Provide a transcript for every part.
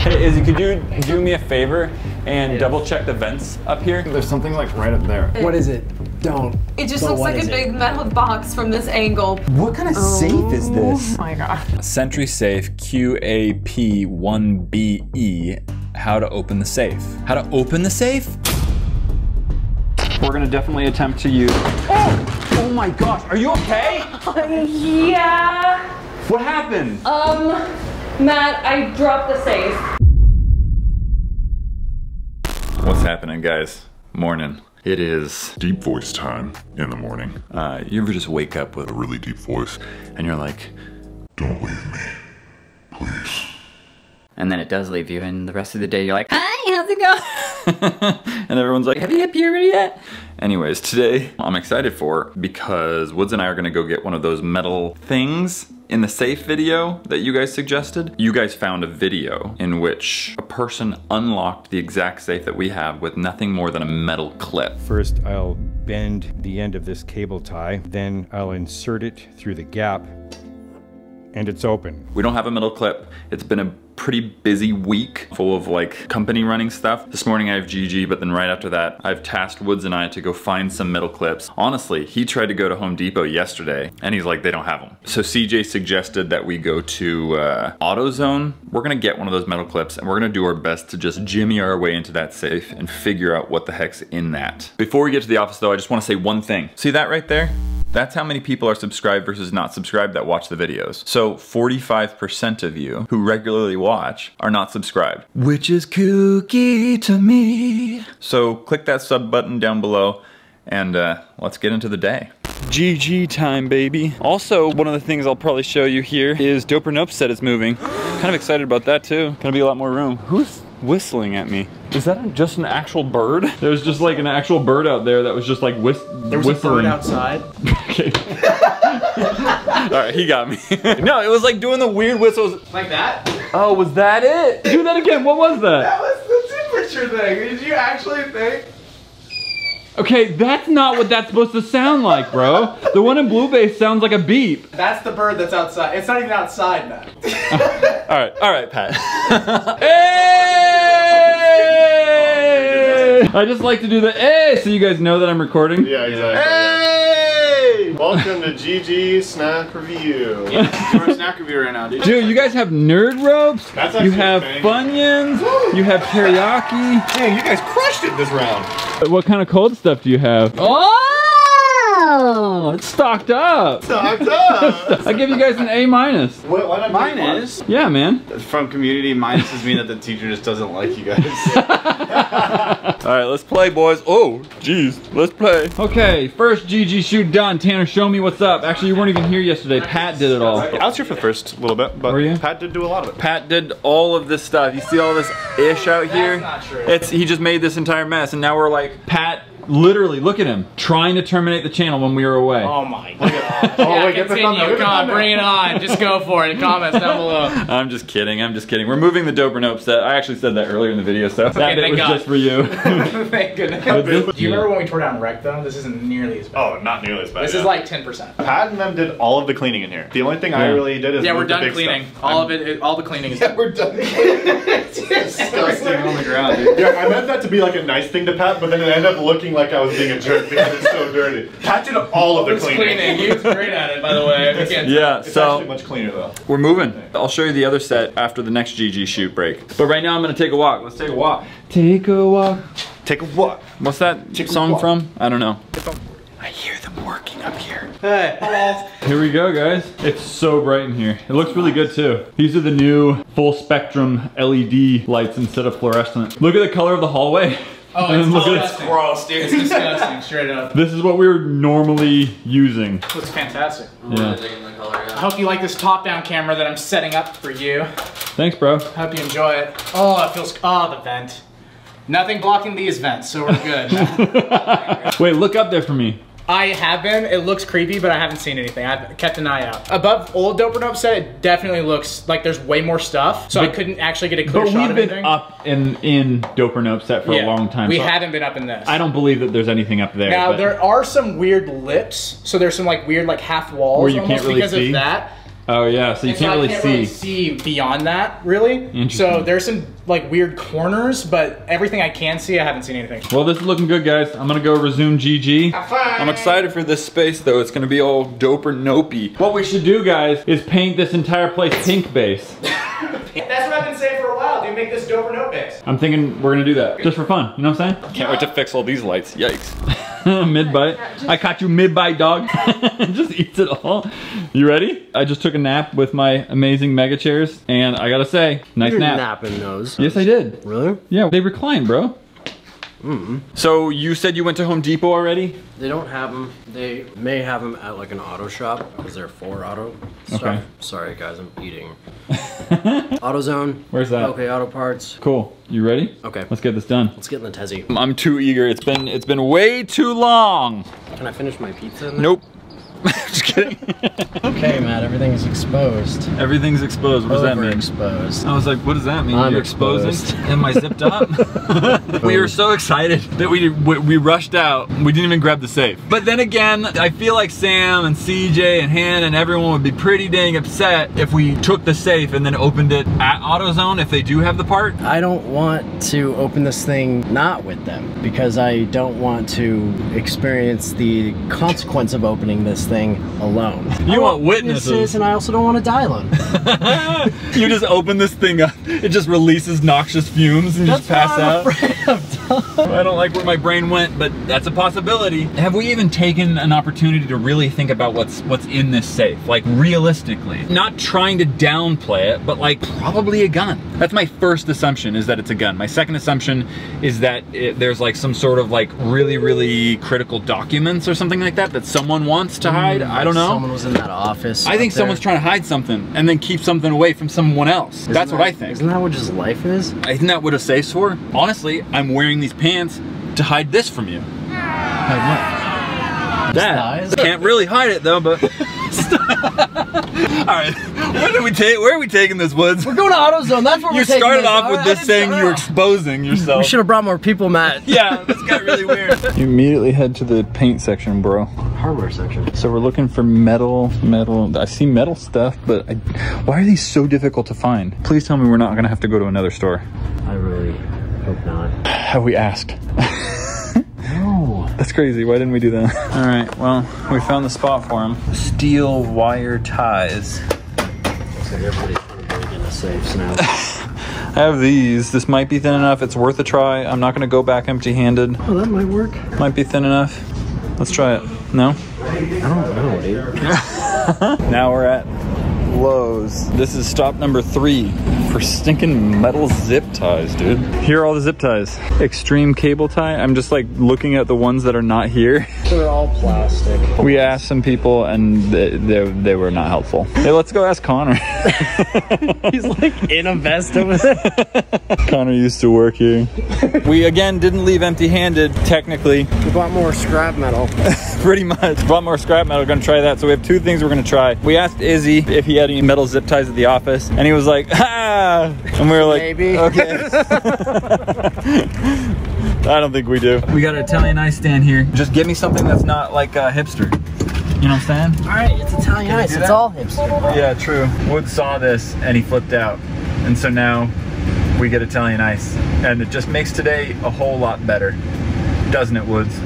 Hey, Izzy, could you do me a favor and double check the vents up here? There's something like right up there. What is it? Don't. It just But looks like a is it? big metal box from this angle. What kind of safe is this? Oh my god. Sentry Safe QAP1BE. E. How to open the safe. How to open the safe? We're gonna definitely attempt to use. Oh! Oh my gosh, are you okay? Yeah. What happened? Um, Matt, I dropped the safe. What's happening, guys? Morning. It is. Deep voice time in the morning. Uh, you ever just wake up with A really deep voice. and you're like, Don't leave me. Please. And then it does leave you, and the rest of the day you're like, hi, how's it going? and everyone's like, have you had puberty yet? Anyways, today I'm excited for because Woods and I are gonna go get one of those metal things in the safe video that you guys suggested. You guys found a video in which a person unlocked the exact safe that we have with nothing more than a metal clip. First, I'll bend the end of this cable tie, then I'll insert it through the gap, and it's open. We don't have a metal clip. It's been a pretty busy week full of like company running stuff. This morning I have GG, but then right after that, I've tasked Woods and I to go find some metal clips. Honestly, he tried to go to Home Depot yesterday and he's like, they don't have them. So CJ suggested that we go to uh, AutoZone. We're gonna get one of those metal clips and we're gonna do our best to just jimmy our way into that safe and figure out what the heck's in that. Before we get to the office though, I just wanna say one thing. See that right there? That's how many people are subscribed versus not subscribed that watch the videos. So 45% of you who regularly watch are not subscribed, which is kooky to me. So click that sub button down below and uh, let's get into the day. GG time, baby. Also, one of the things I'll probably show you here is Dope or Nope set is moving. Kind of excited about that too. Gonna be a lot more room. Who's whistling at me? Is that just an actual bird? There's just like an actual bird out there that was just like whist There was whistling. a bird outside. Okay. All right, he got me. no, it was like doing the weird whistles. Like that? Oh, was that it? Do that again. What was that? That was the temperature thing. Did you actually think? Okay, that's not what that's supposed to sound like, bro. The one in Blue Base sounds like a beep. That's the bird that's outside. It's not even outside, man. All right, all right, Pat. hey! I just like to do the hey, so you guys know that I'm recording. Yeah, exactly. Hey! Welcome to GG Snack Review. You're a snack review right now, dude. Dude, you guys have nerd ropes. That's you have a thing. Funyuns. You have teriyaki. Dang, you guys crushed it this round. What kind of cold stuff do you have? Oh, Oh, it's stocked up. Stocked up. I give you guys an A minus. Why, why not Mine take one? is. Yeah, man. From community, minuses mean that the teacher just doesn't like you guys. All right, let's play, boys. Oh, jeez, let's play. Okay, first GG shoot done. Tanner, show me what's up. Actually, you weren't even here yesterday. Pat did it all. I was here for the first little bit, but Were you? Pat did do a lot of it. Pat did all of this stuff. You see all this ish out here? That's not true. It's he just made this entire mess, and now we're like Pat. Literally, look at him trying to terminate the channel when we were away. oh my god. Oh, wait, get the thumbnail, Come on, bring it on. Just go for it. Comments down below. I'm just kidding. I'm just kidding. We're moving the Dope or Nope set. I actually said that earlier in the video, so that bit thank was God. just for you. Thank goodness. This- Do you remember when we tore down Wreck though? This isn't nearly as bad. Oh, not nearly as bad. this yeah. is like 10%. Pat and them did all of the cleaning in here. The only thing I really did is Yeah, move we're the done big cleaning. stuff. All I'm- of it, it, all the cleaning is Yeah, done. we're done cleaning. disgusting on the ground, dude. Yeah, I meant that to be like a nice thing to Pat, but then it ended up looking like I was being a jerk because it's so dirty. Pat did all of the It's cleaning. cleaning. He was great at it, by the way. I can't- yeah, It's so actually much cleaner though. we're moving. I'll show you the other set after the next GG shoot break. But right now I'm gonna take a walk. Let's take a walk. Take a walk. Take a walk. What's that Take song from? I don't know. I hear them working up here. Hey. Here we go, guys. It's so bright in here. It looks really good too. These are the new full spectrum LED lights instead of fluorescent. Look at the color of the hallway. Oh, it's look at disgusting. Gross, dude. It's disgusting, straight up. This is what we were normally using. Looks fantastic. Yeah. I hope you like this top-down camera that I'm setting up for you. Thanks, bro. Hope you enjoy it. Oh, it feels. Oh, the vent. Nothing blocking these vents, so we're good. Wait, look up there for me. I have been. It looks creepy, but I haven't seen anything. I've kept an eye out. Above old Dope or Nope set, it definitely looks like there's way more stuff. So I couldn't actually get a clear But we've been up in in Dope or Nope set for Yeah, a long time. We so haven't been up in this. I don't believe that there's anything up there. Now but there are some weird lips, so there's some like weird like half walls Where you almost can't really because see? of that. Oh yeah, so you can't I really can't see. really see beyond that, really. So there's some like weird corners, but everything I can see, I haven't seen anything. Well, this is looking good, guys. I'm gonna go resume GG. I'm excited for this space, though. It's gonna be all dope or nopey. What we should do, guys, is paint this entire place pink base. That's what I've been saying for a while, dude. Make this doper note base. I'm thinking we're gonna do that just for fun. You know what I'm saying? Can't wait to fix all these lights. Yikes. mid bite. I caught you mid bite, dog. just eats it all. You ready? I just took a nap with my amazing mega chairs, and I gotta say, nice You're nap. napping those. Yes, I did. Really? Yeah, they recline, bro. So you said you went to Home Depot already? They don't have them. They may have them at like an auto shop because they're for auto stuff. Okay. Sorry guys, I'm eating. AutoZone. Where's that? Okay, auto parts. Cool. You ready? Okay. Let's get this done. Let's get in the tezzy. I'm too eager. It's been it's been way too long. Can I finish my pizza? in there? Nope. Just kidding. Okay, Matt. Everything's exposed. Everything's exposed. What does that mean? Exposed. I was like, what does that mean? I'm You're exposing? exposed. Am I zipped up? we were so excited that we, we we rushed out. We didn't even grab the safe. But then again, I feel like Sam and CJ and Han and everyone would be pretty dang upset if we took the safe and then opened it at AutoZone if they do have the part. I don't want to open this thing not with them because I don't want to experience the consequence of opening this thing alone. You I want witnesses. and I also don't want to die alone. you just open this thing up, it just releases noxious fumes and you just pass out. I don't like where my brain went, but that's a possibility. Have we even taken an opportunity to really think about what's what's in this safe? Like realistically. Not trying to downplay it, but like probably a gun. That's my first assumption is that it's a gun. My second assumption is that it, there's like some sort of like really, really critical documents or something like that that someone wants to hide. Mm, I don't know. Someone was in that office. I think there. someone's trying to hide something and then keep something away from someone else. Isn't That's what I think. Isn't that what just life is? Isn't that what a safe's for? Honestly, I'm wearing these pants to hide this from you. Like That can't really hide it though, but. All right, where did we take? Where are we taking this, Woods? We're going to AutoZone. That's what You we're taking You started off I- with I this didn't saying you were off. exposing yourself. We should have brought more people, Matt. Yeah, this got really weird. You immediately head to the paint section, bro. Hardware section. So we're looking for metal, metal. I see metal stuff, but I, why are these so difficult to find? Please tell me we're not gonna have to go to another store. I really hope not. Have we asked? No. That's crazy. Why didn't we do that? All right. Well, we found the spot for him. Steel wire ties. Looks like everybody's trying to break into safes now. I have these. This might be thin enough. It's worth a try. I'm not gonna go back empty-handed. oh, that might work. Might be thin enough. Let's try it. No? I don't know, dude. Now we're at Lowe's. This is stop number three for stinking metal zip ties, dude. Here are all the zip ties. Extreme cable tie. I'm just like looking at the ones that are not here. They're all plastic. We asked some people and they, they, they were not helpful. Hey, let's go ask Connor. He's like in a vest over there. Connor used to work here. We again didn't leave empty handed, technically. We bought more scrap metal. Pretty much. Bought more scrap metal, gonna try that. So we have two things we're gonna try. We asked Izzy if he had any metal zip ties at the office, and he was like, ah! And we were like, Maybe. okay. I don't think we do. We got an Italian ice stand here. Just give me something that's not like a hipster. You know what I'm saying? all right, it's Italian ice. It's all hipster. Yeah, true. Wood saw this and he flipped out. And so now we get Italian ice. And it just makes today a whole lot better. Doesn't it, Woods?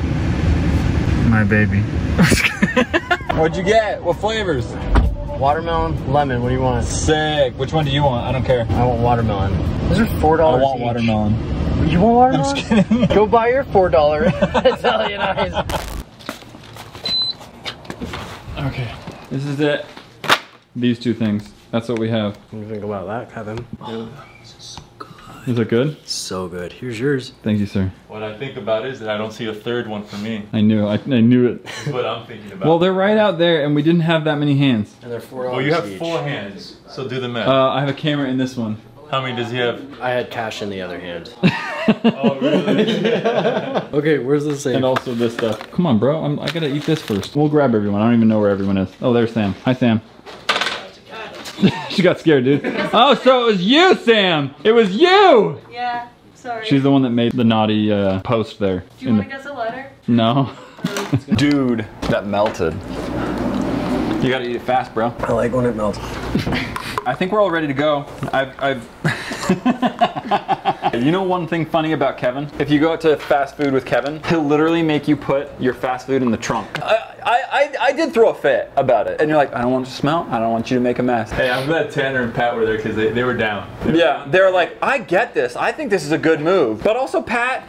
My baby. What'd you get? What flavors? Watermelon, lemon. What do you want? Sick. Which one do you want? I don't care. I want watermelon. Those are $4 I dollars. want watermelon. You want I'm just kidding. Go buy your four dollar Italian ice. Okay. This is it. These two things. That's what we have. What do you think about that, Kevin? Is it good? So good. Here's yours. Thank you, sir. What I think about is that I don't see a third one for me. I knew. I, I knew it. That's what I'm thinking about. Well, they're right out there, and we didn't have that many hands. And they're four well, you have each. four hands, so do the math. Uh, I have a camera in this one. How many does he have? I had cash in the other hand. Oh, really? Okay, where's the safe? And also this stuff. Come on, bro. I'm, I gotta eat this first. We'll grab everyone. I don't even know where everyone is. Oh, there's Sam. Hi, Sam. she got scared, dude. Oh, so it was you, Sam. It was you. Yeah, sorry. She's the one that made the naughty uh, post there. Do you in want the- to guess a letter? No. Dude, that melted. You gotta eat it fast, bro. I like when it melts. I think we're all ready to go. I've, I've you know one thing funny about Kevin? If you go out to fast food with Kevin, he'll literally make you put your fast food in the trunk. I, I, I, I did throw a fit about it. And you're like, I don't want to smell. I don't want you to make a mess. Hey, I'm glad Tanner and Pat were there because they, they were down. Yeah, they're like, I get this. I think this is a good move. But also, Pat,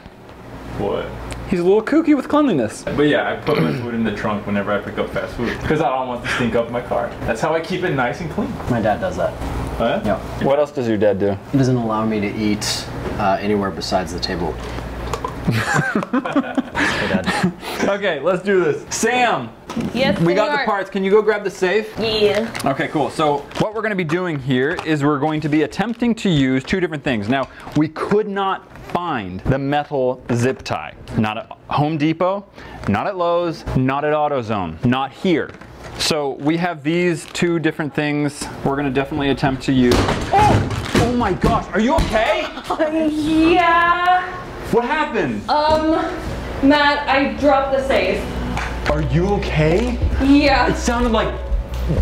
What? he's a little kooky with cleanliness. But yeah, I put my food in the trunk whenever I pick up fast food because I don't want to stink up my car. That's how I keep it nice and clean. My dad does that. Huh? Yeah. What else does your dad do? He doesn't allow me to eat uh, anywhere besides the table. Hey, Dad. Okay, let's do this. Sam, Yes, we got the parts. Can you go grab the safe? Yeah. Okay, cool. So what we're gonna be doing here is we're going to be attempting to use two different things. Now, we could not find the metal zip tie. Not at Home Depot, not at Lowe's, not at AutoZone, not here. So we have these two different things we're gonna definitely attempt to use. Oh my gosh, are you okay? Yeah. What happened? Um, Matt, I dropped the safe. Are you okay? Yeah. It sounded like,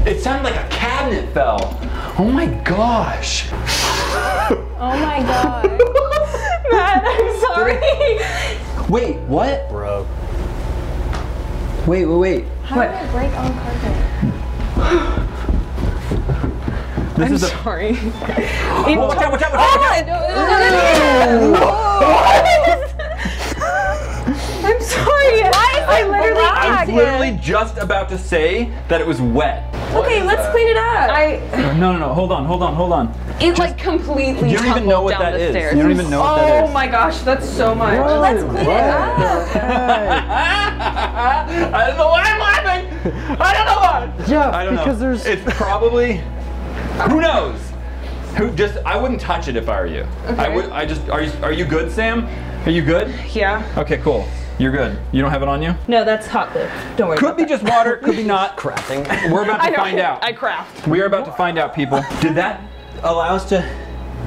it sounded like a cabinet fell. Oh my gosh. Oh my god. Matt, I'm sorry. Wait, what? Bro. Wait, wait, wait. How did I break on carpet? This is a Sorry. Oh, watch out, watch out, watch out, watch out. I'm sorry. Why is I literally I was literally just about to say that it was wet. Okay, let's clean it up. I No, no, no, hold on, hold on, hold on. it like completely You don't even know what down the stairs. You don't even know what that Oh my gosh, that's so much. let's clean it up. I don't know why I'm laughing. I don't know why. Yeah, I don't because know. there's. It's probably. Who knows? Who just? I wouldn't touch it if I were you. Okay. I would. I just. Are you? Are you good, Sam? Are you good? Yeah. Okay, cool. You're good. You don't have it on you? No, that's hot glue. Don't worry. Could be just water. Could be not. crafting. We're about to I know. find out. I craft. We are about to find out, people. Did that allow us to?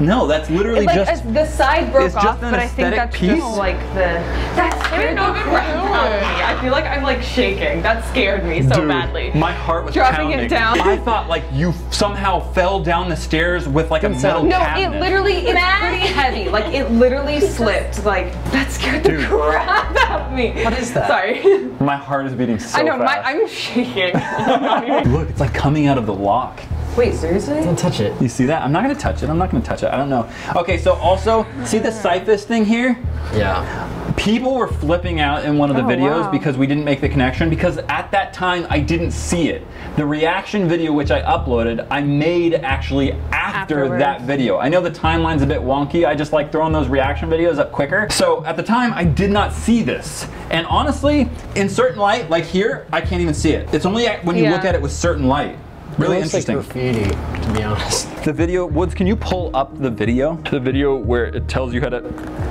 No, that's literally Like just. uh, the side broke it's just off, an but I think aesthetic that's piece? just like the. That scared the crap out of me. I feel like I'm like shaking. That scared me so Dude, badly. My heart was Dropping pounding. it down. I thought like you somehow fell down the stairs with like a metal no, cabinet. it literally it's pretty heavy. Like it literally slipped. Like that scared the crap out of me. What is that? Sorry. My heart is beating so I know. My. I'm shaking. I'm not even- Look, it's like coming out of the lock. Wait, seriously? Don't touch it. You see that? I'm not gonna touch it. I'm not gonna touch it. I don't know. Okay, so also, see the Cyphus thing here? Yeah. People were flipping out in one of the Oh, videos wow. because we didn't make the connection because at that time I didn't see it. The reaction video which I uploaded, I made actually after Afterwards. that video. I know the timeline's a bit wonky. I just like throwing those reaction videos up quicker. So at the time I did not see this. And honestly, in certain light, like here, I can't even see it. It's only when you Yeah. look at it with certain light. Really it looks interesting. Like graffiti, to be honest. The video, Woods, can you pull up the video? The video where it tells you how to,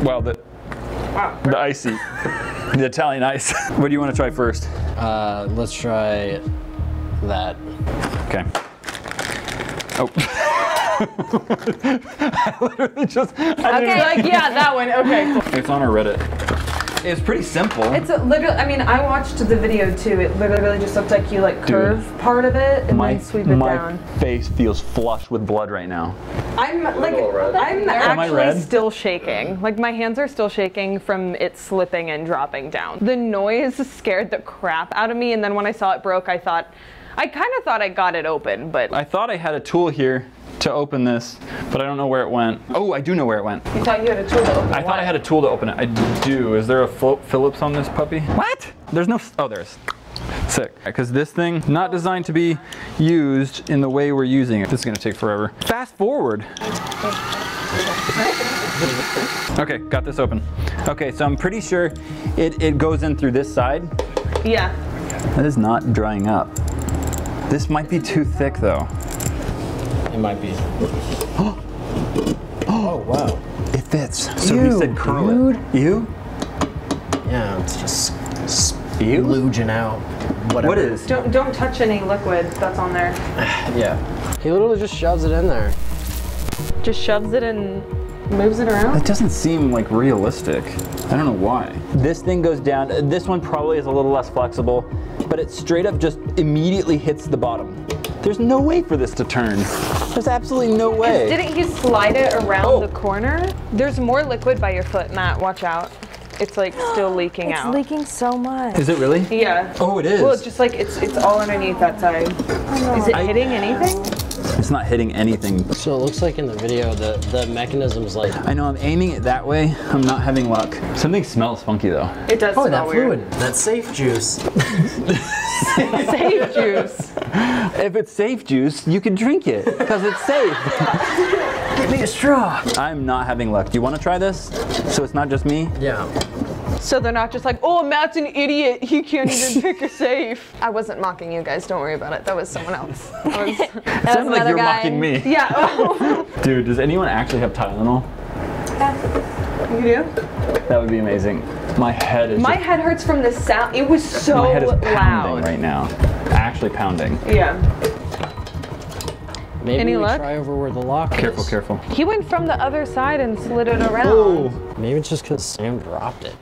wow, the, the icy, the Italian ice. what do you want to try first? Uh, let's try that. Okay. Oh. I literally just, I Okay, like yeah, that one. Okay, cool. it's on our Reddit. It's pretty simple. It's a literally. I mean, I watched the video too. It literally just looked like you like curve part of it and then sweep it my down. face feels flushed with blood right now. I'm like, I'm actually red? still shaking. Like my hands are still shaking from it slipping and dropping down. The noise scared the crap out of me, and then when I saw it broke, I thought, I kind of thought I got it open, but I thought I had a tool here to open this, but I don't know where it went. Oh, I do know where it went. you thought you had a tool to open. I thought I had a tool to open it. I do. Is there a Phil- Phillips on this puppy? What? There's no. Oh, there's. Sick. Because this thing not designed to be used in the way we're using it. This is gonna take forever. Fast forward. Okay, got this open. Okay, so I'm pretty sure it, it goes in through this side. Yeah. That is not drying up. This might be too thick though. It might be. oh wow. It fits. So he Ew, said curl dude. it. You? Yeah, it's just splooging out. Whatever. What is? Don't don't touch any liquid that's on there. Yeah. He literally just shoves it in there. Just shoves it and moves it around. It doesn't seem like realistic. I don't know why. This thing goes down. This one probably is a little less flexible, but but it straight up just immediately hits the bottom. There's no way for this to turn. There's absolutely no way. Didn't he slide it around Oh. the corner? There's more liquid by your foot, Matt. Watch out. It's like still leaking It's out. It's leaking so much. Is it really? Yeah. Oh, it is. Well, it's just like it's it's all underneath that side. Is it hitting anything? It's not hitting anything. So it looks like in the video the the mechanism's like I know I'm aiming it that way. I'm not having luck. Something smells funky though. It does oh smell that weird. fluid, that safe juice. Safe juice. If it's safe juice, you can drink it because it's safe. Give me a straw. I'm not having luck. Do you want to try this? So it's not just me? Yeah. So they're not just like, oh, Matt's an idiot. He can't even pick a safe. I wasn't mocking you guys. Don't worry about it. That was someone else. That was- Sounds like another you're guy. mocking me. yeah. Dude, does anyone actually have Tylenol? Yeah. you do? That would be amazing. My head is My just, head hurts from the sound. It was so my head is pounding loud. right now. Actually pounding. Yeah. Maybe Any we luck? try over where the lock Careful, is. careful. He went from the other side and slid it around. Maybe it's just because Sam dropped it.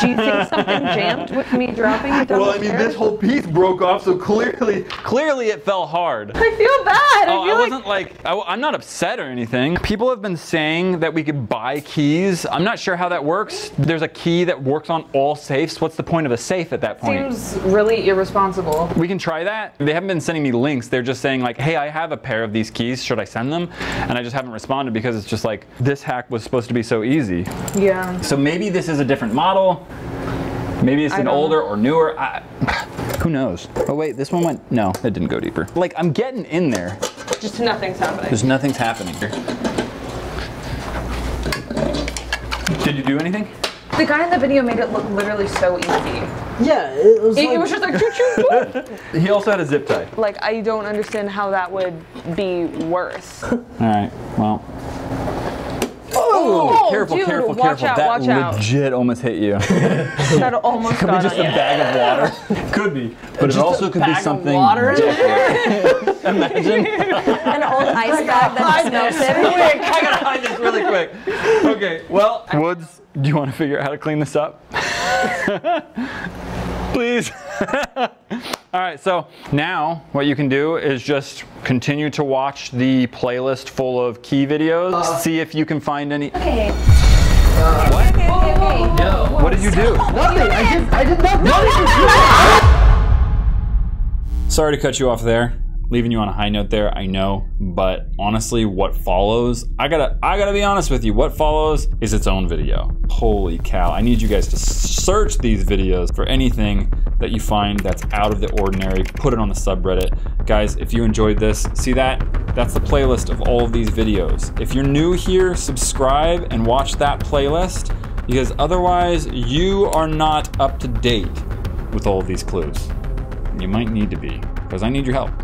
Do you think something jammed with me dropping it down Well, the this whole piece broke off, so clearly, clearly it fell hard. I feel bad. Oh, I feel I wasn't like, I, am not upset or anything. People have been saying that we could buy keys. I'm not sure how that works. There's a key that works on all safes. What's the point of a safe at that point? seems really irresponsible. We can try that. They haven't been sending me links. They're just saying like, hey, I have a pair of these keys. Should I send them? And I just haven't responded because it's just like, this hack was supposed to be so easy. Yeah. So maybe this is a different model. Maybe it's I an don't older or newer. I, who knows? Oh wait, this one went, no, it didn't go deeper. Like I'm getting in there. Just nothing's happening. There's nothing's happening here. Did you do anything? The guy in the video made it look literally so easy. Yeah, it was It, like it was just like choo choo. boop. He also had a zip tie. like I don't understand how that would be worse. All right, well. Oh, careful, dude, careful, watch careful. out, that watch out. legit almost hit you. That almost could be just a you. bag of water. could be, but it also could be bag of something. water. Imagine. An old ice bag that smells it. Quick, I gotta hide this really quick. Okay, well, Woods, do you want to figure out how to clean this up? Please. All right, so now what you can do is just continue to watch the playlist full of key videos. Uh. see if you can find any. Okay. What? Uh. Okay, okay, okay. What did you do? nothing. I did. I did not. Sorry to cut you off there. Leaving you on a high note there, I know, but honestly, what follows, I gotta I gotta be honest with you, what follows is its own video. Holy cow. I need you guys to search these videos for anything that you find that's out of the ordinary. Put it on the subreddit. Guys, if you enjoyed this, see that? That's the playlist of all of these videos. If you're new here, subscribe and watch that playlist because otherwise you are not up to date with all of these clues. You might need to be because I need your help.